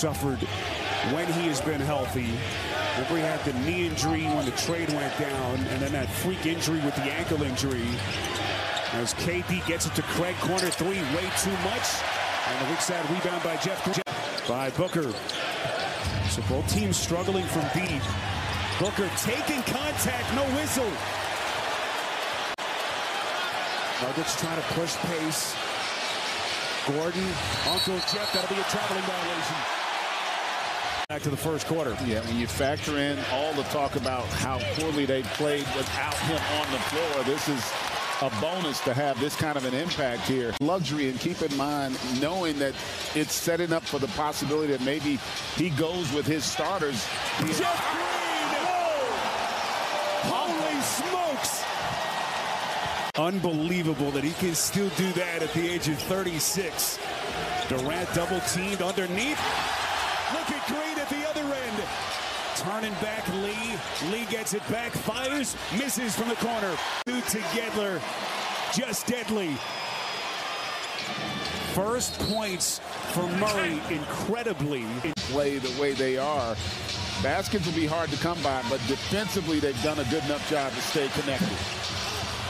suffered when he has been healthy. Remember, he had the knee injury when the trade went down, and then that freak injury with the ankle injury. As KD gets it to Craig, corner three, way too much. And the weak side rebound by Jeff by Booker. So both teams struggling from deep. Booker taking contact, no whistle. Nuggets trying to push pace. Gordon, Uncle Jeff, that'll be a traveling violation. Back to the first quarter. Yeah, when you factor in all the talk about how poorly they played without him on the floor, this is a bonus to have this kind of an impact here. Luxury, and keep in mind, knowing that it's setting up for the possibility that maybe he goes with his starters. Jeff Green! Whoa! Holy smokes! Unbelievable that he can still do that at the age of 36. Durant double teamed underneath. Look at Green at the other end. Turning back Lee. Lee gets it back, fires, misses from the corner. Two to Gedler. Just deadly. First points for Murray, incredibly. Play the way they are. Baskets will be hard to come by, but defensively they've done a good enough job to stay connected.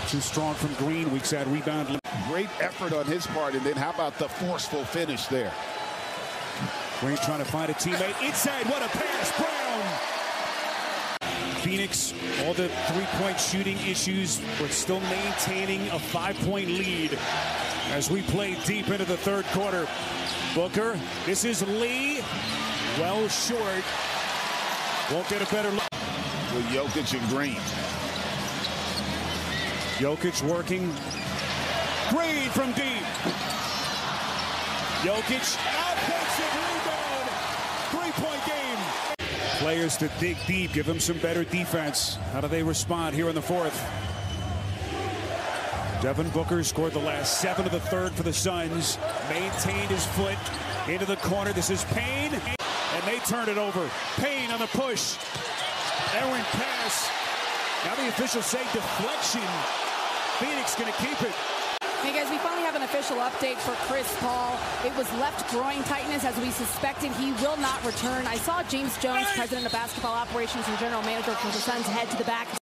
Too strong from Green. Weak side rebound. Great effort on his part, and then how about the forceful finish there? Green's trying to find a teammate. Inside, what a pass. Brown. Phoenix, all the three-point shooting issues, but still maintaining a five-point lead as we play deep into the third quarter. Booker, this is Lee. Well short. Won't get a better look. With Jokic and Green. Jokic working. Green from deep. Jokic, offensive rebound. Three-point game. Players to dig deep, give them some better defense. How do they respond here in the fourth? Devin Booker scored the last seven of the third for the Suns. Maintained his foot into the corner. This is Payne, and they turn it over. Payne on the push. Errant pass. Now the officials say deflection. Phoenix going to keep it. Hey guys, we finally have an official update for Chris Paul. It was left groin tightness as we suspected he will not return. I saw James Jones, president of basketball operations and general manager for the Suns, head to the back